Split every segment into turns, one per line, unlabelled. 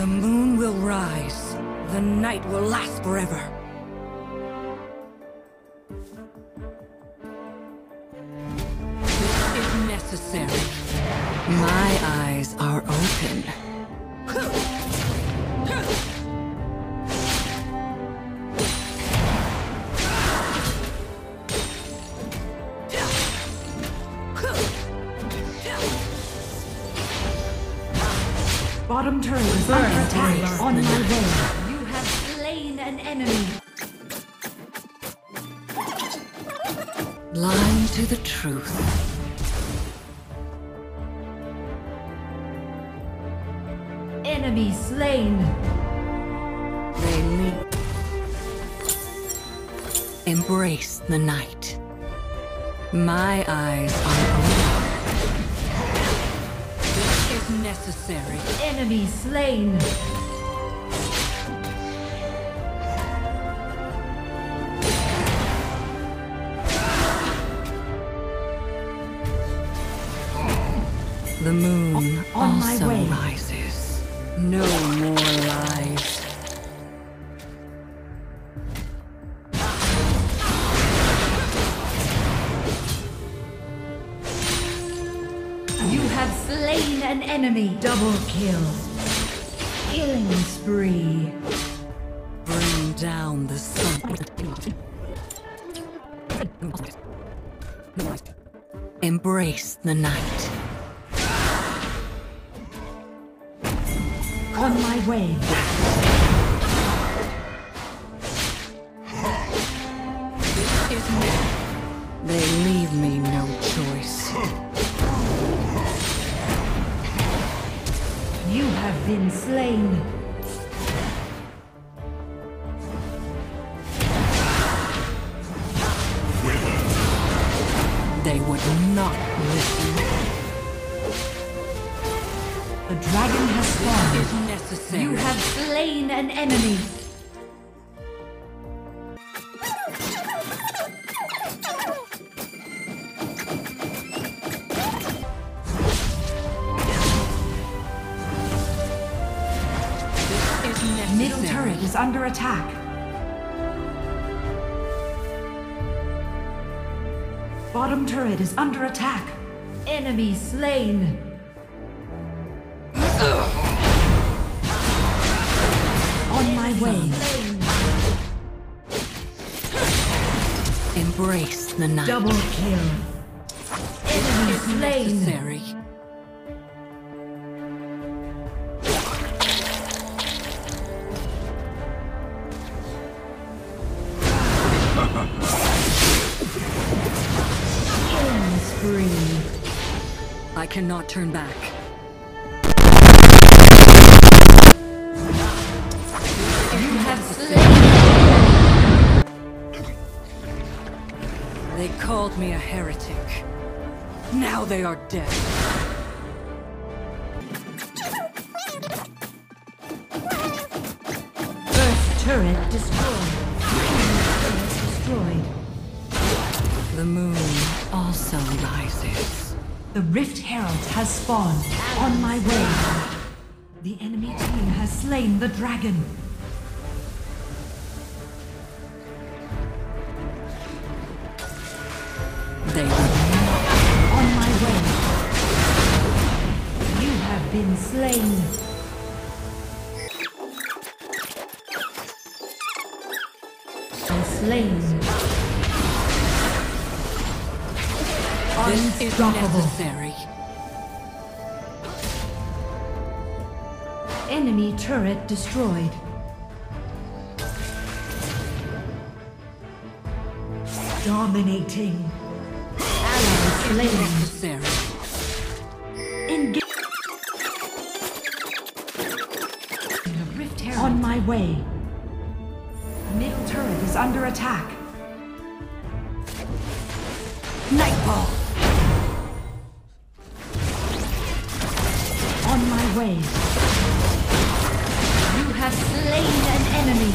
The moon will rise. The night will last forever.
Bottom turret is under attack. On my way.
You have slain an enemy.
Blind to the truth.
Enemy slain.
They leap. Embrace the night. My eyes are open. Necessary.
Enemy slain.
The moon
On my
also
way.
rises.
An enemy. Double kill. Killing spree.
Bring down the sun. Embrace the night.
On my way.
Slain.
They would not listen.
The dragon has spawned.
Is necessary.
You have slain an enemy.
Is
under attack. Bottom turret is under attack.
Enemy slain.
On my way.
Embrace the night.
Double kill. Enemy slain.
necessary. Cannot turn back.
You have.
They called me a heretic. Now they are dead.
First turret destroyed.
The
Rift Herald has spawned. On my way. The enemy team has slain the dragon.
They not.
On my way.
You have been slain. Slain. Unstoppable.
necessary.
Enemy turret destroyed.
Dominating.
Ally slain.
Engage. The Rift Herald. On my way. Middle turret is under attack.
Nightfall.
away.
You have slain an enemy.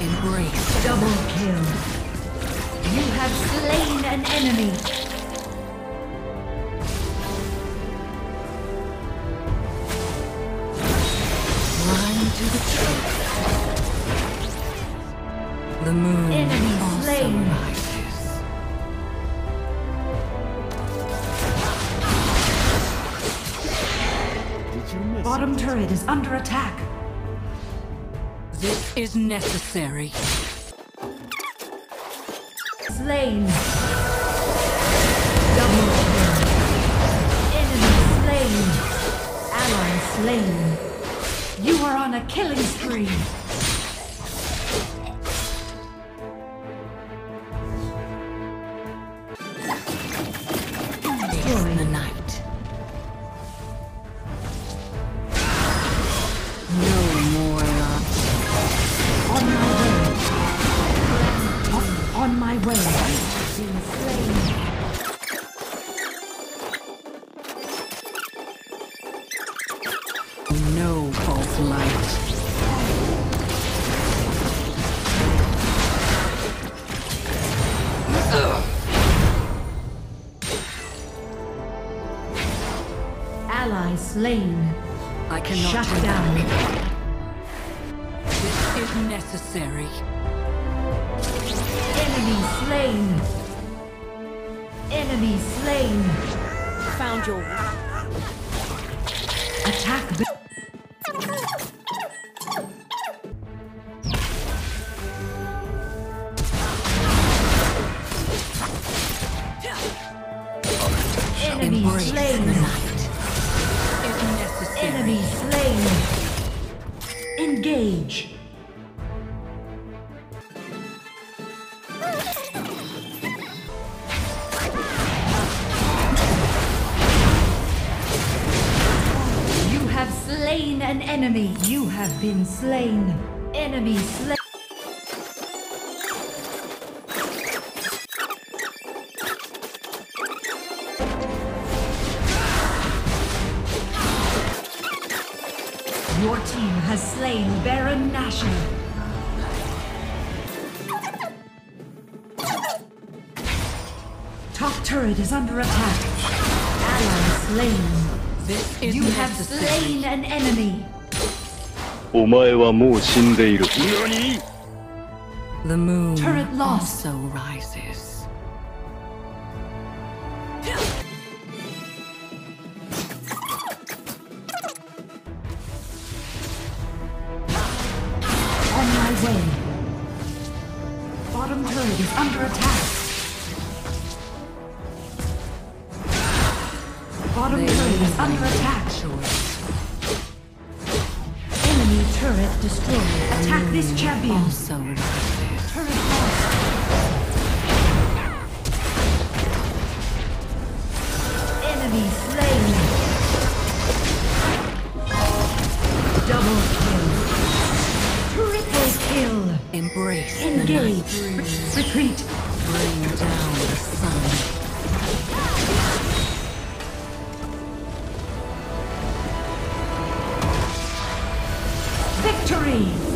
Embrace.
Double kill.
You have slain an enemy. Run to the truth. The moon. Enemy slain. Night.
Turret is under attack.
This is necessary.
Slain. Double kill. Enemy slain. Ally slain. You are on a killing spree. Ally slain.
I cannot
Shut
do
down.
This is necessary.
Enemy slain. Enemy slain.
Found your
Attack. Engage. You have slain an enemy. You have been slain. Enemy slain. Your team has slain Baron Nashor. Top turret is under attack. Ally slain.
This is
You have
necessary.
slain an enemy.
お前はもう死んでいる
The moon
Turret lost.
also rises.
My way. Bottom turret is under attack. Bottom
They
turret is under attack.
Choice.
Enemy turret destroyed. Attack this champion.
Also
Engage. retreat.
Bring down the sun.
Victory.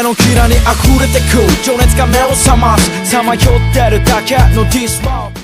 手のキラに溢れてく情熱が目を覚ます。さまよってるだけのディスマー